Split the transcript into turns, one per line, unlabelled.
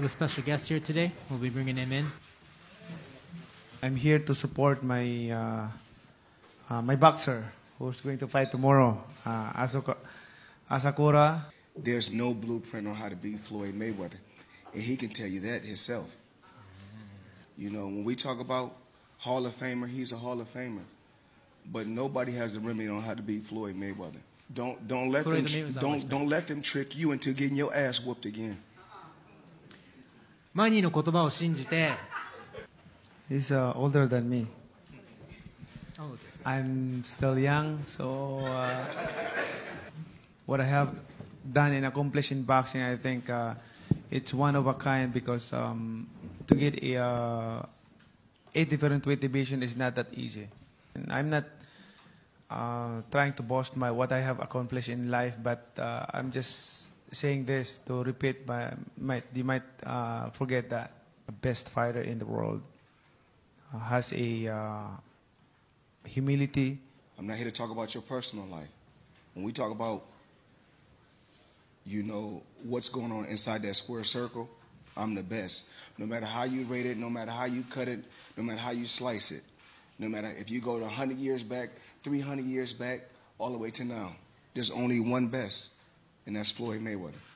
We have a special guest here today. We'll be bringing him in.
I'm here to support my uh, uh, my boxer who's going to fight tomorrow, uh, Asuka, Asakura.
There's no blueprint on how to beat Floyd Mayweather, and he can tell you that himself. You know, when we talk about Hall of Famer, he's a Hall of Famer, but nobody has the remedy on how to beat Floyd Mayweather. Don't don't let
Floyd
them
Mayweather's not
don't don't let them trick you into getting your ass whooped again.
マニーの言葉を信じて、
He's uh, older than me.
Oh,です
I'm still young, so uh, what I have done and accomplished in boxing, I think uh, it's one of a kind because um, to get a uh, eight different weight division is not that easy. And I'm not uh, trying to boast my what I have accomplished in life, but uh, I'm just saying this to repeat. My, might you might uh, forget that the best fighter in the world uh, has a uh, humility.
I'm not here to talk about your personal life. When we talk about, you know, what's going on inside that square circle, I'm the best. No matter how you rate it, no matter how you cut it, no matter how you slice it, no matter if you go to 100 years back, 300 years back, all the way to now, there's only one best, and that's Floyd Mayweather.